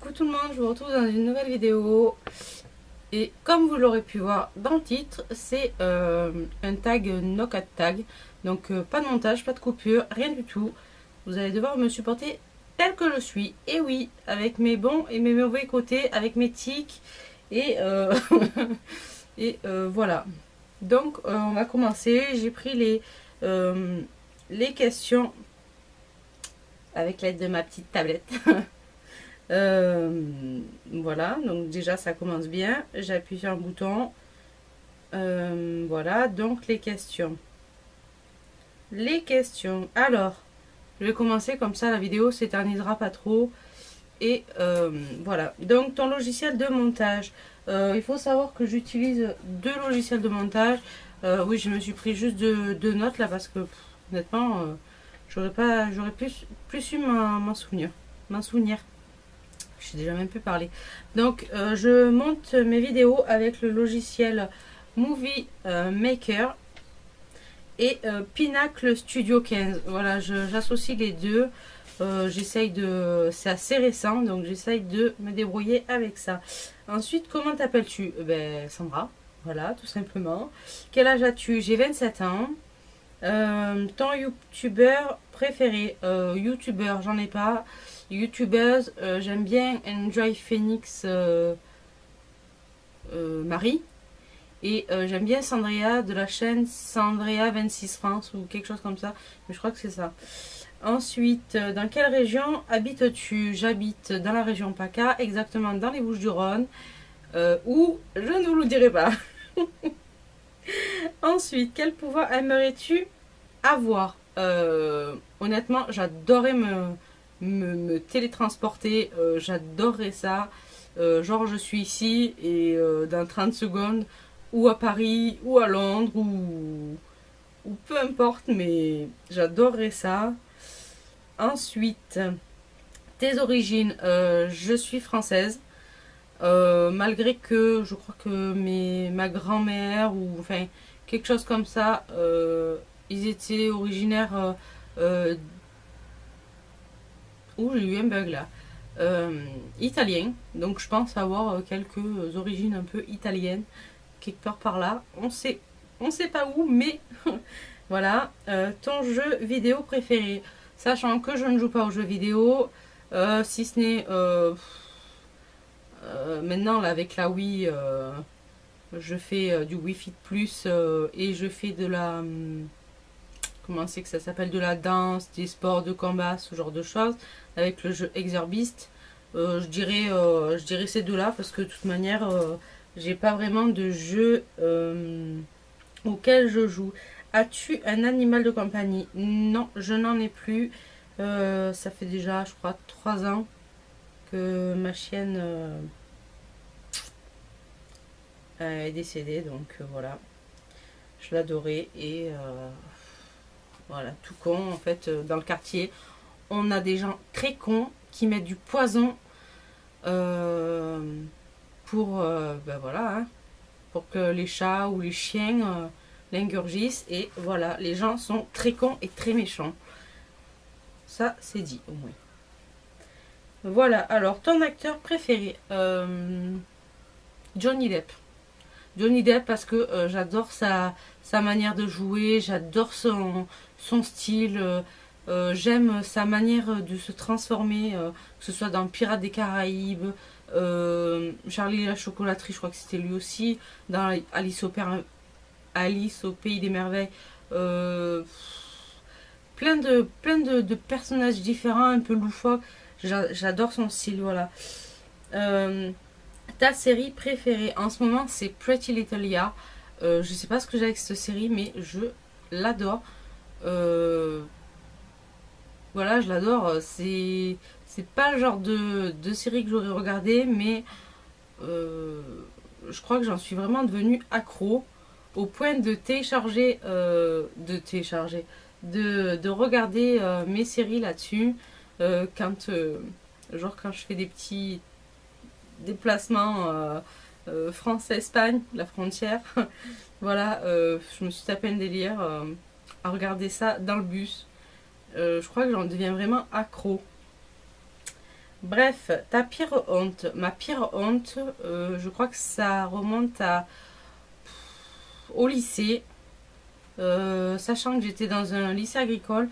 Coucou tout le monde, je vous retrouve dans une nouvelle vidéo. Et comme vous l'aurez pu voir dans le titre, c'est euh, un tag no cut tag. Donc euh, pas de montage, pas de coupure, rien du tout. Vous allez devoir me supporter tel que je suis. Et oui, avec mes bons et mes mauvais côtés, avec mes tics. Et, euh, et voilà. Donc on va commencer. J'ai pris les, les questions avec l'aide de ma petite tablette. Euh, voilà, donc déjà ça commence bien. J'appuie sur un bouton. Euh, voilà, donc les questions. Les questions. Alors, je vais commencer comme ça, la vidéo s'éternisera pas trop. Et euh, voilà, donc ton logiciel de montage. il faut savoir que j'utilise deux logiciels de montage. oui, je me suis pris juste deux, notes là parce que honnêtement, j'aurais pas, j'aurais plus, plus m'en souvenir. M'en souvenir. Je sais déjà même plus parler. Donc, euh, je monte mes vidéos avec le logiciel Movie euh, Maker et euh, Pinacle Studio 15. Voilà, j'associe les deux. j'essaye de... C'est assez récent, donc j'essaye de me débrouiller avec ça. Ensuite, comment t'appelles-tu? Ben, Sandra. Voilà, tout simplement. Quel âge as-tu? J'ai 27 ans. ton youtubeur préféré? Youtubeur, j'en ai pas youtubeuse, euh, j'aime bien Enjoy Phoenix euh, euh, Marie. Et j'aime bien Sandria de la chaîne Sandria 26 France ou quelque chose comme ça. Mais je crois que c'est ça. Ensuite, dans quelle région habites-tu? J'habite dans la région PACA, exactement dans les Bouches-du-Rhône. où je ne vous le dirai pas. Ensuite, quel pouvoir aimerais-tu avoir? Honnêtement, j'adorais me me, télétransporter. Euh, j'adorerais ça. Euh, genre je suis ici et euh, dans 30 secondes ou à Paris ou à Londres ou, peu importe mais j'adorerais ça. Ensuite, tes origines, je suis française. malgré que je crois que mes, ma grand-mère ou enfin quelque chose comme ça, ils étaient originaires j'ai eu un bug là. Euh, italien, donc je pense avoir euh, quelques origines un peu italiennes, quelque part par là. On sait, on sait pas où, mais voilà. Euh, ton jeu vidéo préféré, sachant que je ne joue pas aux jeux vidéo, si ce n'est maintenant là avec la Wii, je fais du Wi-Fi plus et je fais de la hum, comment c'est que ça s'appelle, de la danse, des sports de combat, ce genre de choses, avec le jeu Exorbist. Euh, je, dirais, euh, je dirais ces deux-là, parce que de toute manière, euh, j'ai pas vraiment de jeu auquel je joue. As-tu un animal de compagnie? Non, je n'en ai plus. ça fait déjà, je crois, trois ans que ma chienne est décédée, donc voilà. Je l'adorais et voilà, tout con en fait euh, dans le quartier. On a des gens très cons qui mettent du poison euh, pour, euh, ben voilà, hein, pour que les chats ou les chiens l'ingurgissent. Et voilà, les gens sont très cons et très méchants. Ça, c'est dit au moins. Voilà, alors ton acteur préféré Johnny Depp. Johnny Depp parce que j'adore sa manière de jouer, j'adore son, son style, euh, euh, j'aime sa manière de se transformer, euh, que ce soit dans Pirates des Caraïbes, Charlie la chocolaterie, je crois que c'était lui aussi, dans Alice au, Pays des Merveilles. plein de, plein de, personnages différents, un peu loufoques. J'adore son style, voilà. ta série préférée en ce moment, c'est Pretty Little Ya. je sais pas ce que j'ai avec cette série, mais je l'adore. Euh, voilà, je l'adore. C'est c'est pas le genre de, série que j'aurais regardé, mais euh, je crois que j'en suis vraiment devenue accro au point de télécharger, euh, de télécharger, de, de regarder mes séries là-dessus quand, genre quand je fais des petits déplacements France-Espagne, la frontière. voilà, je me suis tapé un délire à regarder ça dans le bus. Euh, je crois que j'en deviens vraiment accro. Bref, ta pire honte. Ma pire honte, euh, je crois que ça remonte à au lycée. Euh, sachant que j'étais dans un lycée agricole.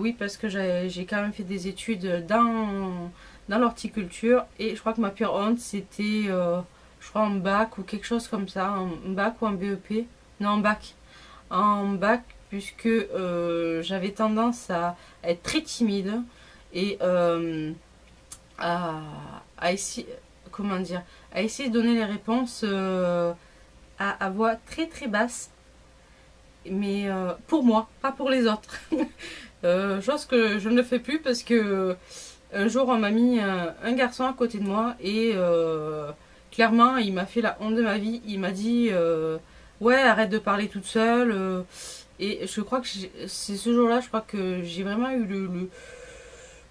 Oui, parce que j'ai quand même fait des études dans, dans l'horticulture. Et je crois que ma pire honte, c'était, je crois, en bac ou quelque chose comme ça. En bac ou en BEP. Non, en bac. En bac, puisque j'avais tendance à être très timide. Et à, essayer, comment dire, à essayer de donner les réponses euh, à, voix très très basse. Mais euh, pour moi, pas pour les autres. euh, chose que je ne fais plus parce que un jour on m'a mis un, garçon à côté de moi et euh, clairement il m'a fait la honte de ma vie. Il m'a dit ouais arrête de parler toute seule. Et je crois que c'est ce jour-là, je crois que j'ai vraiment eu le,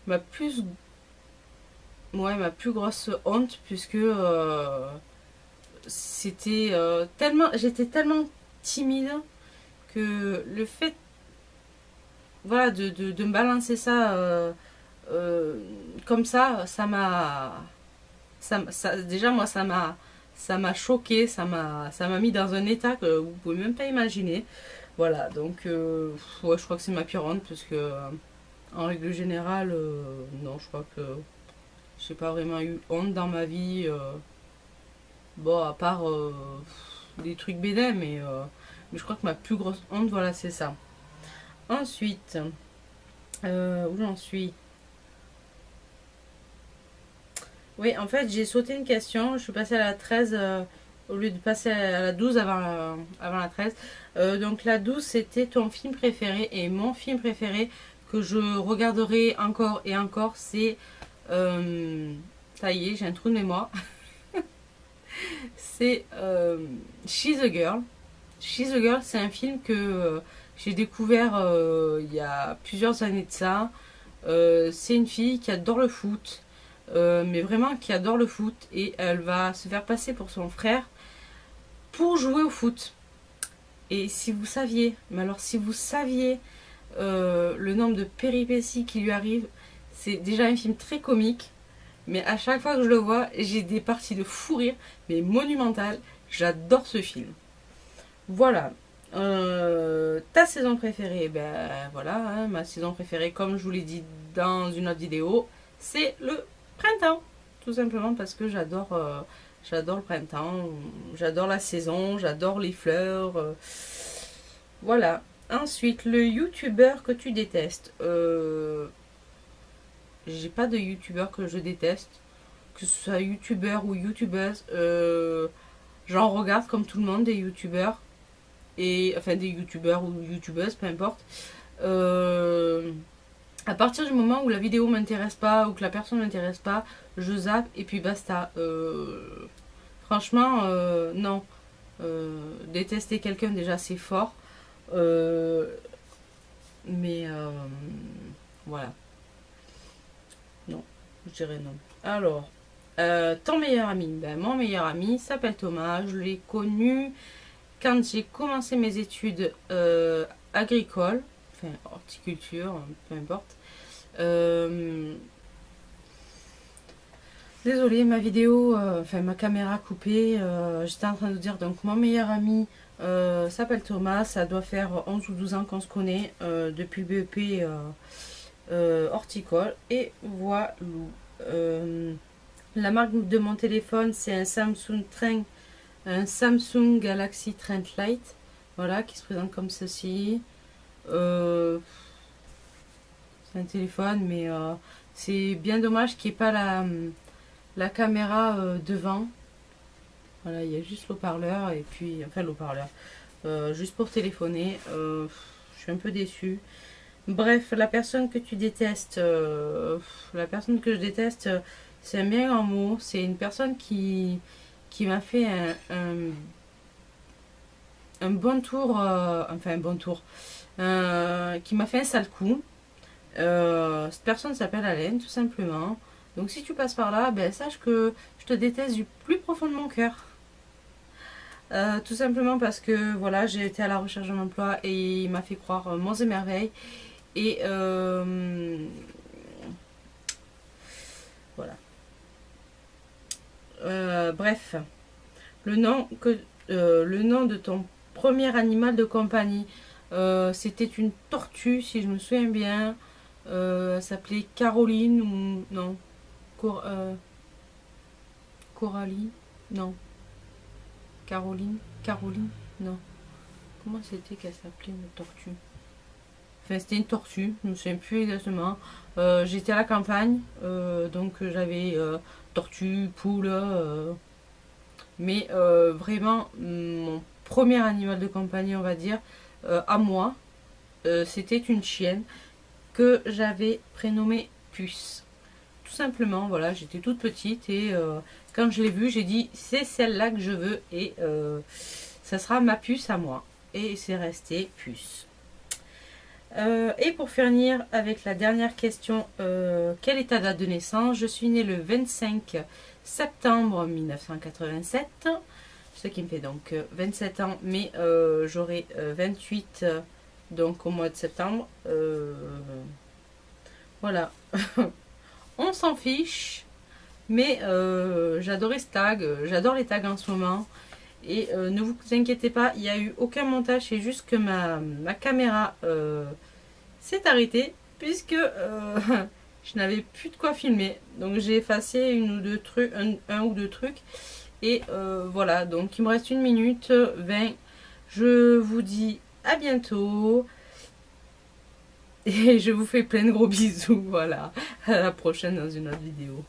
ma plus ouais, ma plus grosse honte puisque euh, c'était euh, tellement j'étais tellement timide que le fait voilà de, de, me balancer ça euh, comme ça ça m'a ça, déjà moi ça m'a ça m'a choqué ça m'a ça m'a mis dans un état que vous pouvez même pas imaginer voilà donc ouais je crois que c'est ma pire honte parce que en règle générale non je crois que j'ai pas vraiment eu honte dans ma vie. Euh, bon, à part euh, des trucs BD, mais, euh, mais je crois que ma plus grosse honte, voilà, c'est ça. Ensuite, où j'en suis? Oui, en fait, j'ai sauté une question. Je suis passée à la 13 au lieu de passer à la 12 avant, avant la 13. donc la 12, c'était ton film préféré. Et mon film préféré que je regarderai encore et encore, c'est euh, ça y est, j'ai un trou de mémoire. c'est euh, She's a Girl. She's a Girl, c'est un film que euh, j'ai découvert il y a plusieurs années de ça. c'est une fille qui adore le foot, mais vraiment qui adore le foot, et elle va se faire passer pour son frère pour jouer au foot. Et si vous saviez, mais alors si vous saviez le nombre de péripéties qui lui arrivent, c'est déjà un film très comique, mais à chaque fois que je le vois, j'ai des parties de fou rire, mais monumentales. J'adore ce film. Voilà. Euh, ta saison préférée, ben voilà, hein, ma saison préférée, comme je vous l'ai dit dans une autre vidéo, c'est le printemps. Tout simplement parce que j'adore euh, j'adore le printemps, j'adore la saison, j'adore les fleurs. Euh, voilà. Ensuite, le youtubeur que tu détestes. J'ai pas de youtubeur que je déteste. Que ce soit youtubeur ou youtubeuse. Euh, J'en regarde comme tout le monde des youtubeurs. Et, enfin des youtubeurs ou youtubeuses, peu importe. Euh, à partir du moment où la vidéo m'intéresse pas ou que la personne m'intéresse pas, je zappe et puis basta. Euh, franchement, euh, non. détester quelqu'un déjà c'est fort. mais voilà je dirais non. Alors, euh, ton meilleur ami ben, Mon meilleur ami s'appelle Thomas. Je l'ai connu quand j'ai commencé mes études euh, agricoles, enfin horticulture, peu importe. Euh, désolée, ma vidéo, enfin ma caméra coupée. J'étais en train de dire donc mon meilleur ami s'appelle Thomas. Ça doit faire 11 ou 12 ans qu'on se connaît depuis BEP euh, horticole. Et voilà. Euh, la marque de mon téléphone, c'est un Samsung Train, un Samsung Galaxy Trend Lite. Voilà, qui se présente comme ceci. Euh, c'est un téléphone, mais c'est bien dommage qu'il n'y ait pas la, caméra devant. Voilà, il y a juste l'eau-parleur et puis, enfin l'eau-parleur, juste pour téléphoner. je suis un peu déçue. Bref, la personne que tu détestes, euh, la personne que je déteste, c'est un bien grand mot. C'est une personne qui, qui m'a fait un, bon tour, euh, enfin un bon tour, euh, qui m'a fait un sale coup. cette personne s'appelle Alain, tout simplement. Donc si tu passes par là, ben, sache que je te déteste du plus profond de mon cœur. tout simplement parce que voilà j'ai été à la recherche d'un emploi et il m'a fait croire monts et merveilles et euh, Voilà. Euh, bref, le nom, que, euh, le nom de ton premier animal de compagnie, euh, c'était une tortue, si je me souviens bien. elle s'appelait Caroline ou non Coralie Non. Caroline Caroline Non. Comment c'était qu'elle s'appelait une tortue? Enfin, c'était une tortue, je ne me souviens plus exactement. J'étais à la campagne, donc j'avais tortue, poule. Euh, mais euh, vraiment, mon premier animal de compagnie, on va dire, euh, à moi, c'était une chienne que j'avais prénommée Puce. Tout simplement, voilà, j'étais toute petite et quand je l'ai vue, j'ai dit c'est celle-là que je veux et ça sera ma puce à moi. Et c'est resté Puce. et pour finir avec la dernière question, quelle est ta date de naissance? Je suis née le 25 septembre 1987, ce qui me fait donc 27 euh, ans, mais euh, j'aurai 28 euh, donc au mois de septembre. voilà, on s'en fiche, mais j'adorais ce tag, j'adore les tags en ce moment. Et ne vous inquiétez pas, il n'y a eu aucun montage, c'est juste que ma, ma caméra s'est arrêtée puisque je n'avais plus de quoi filmer. Donc j'ai effacé une ou deux trucs, un, ou deux trucs. Et euh, voilà, donc il me reste une minute 20. Je vous dis à bientôt. Et je vous fais plein de gros bisous. Voilà, à la prochaine dans une autre vidéo.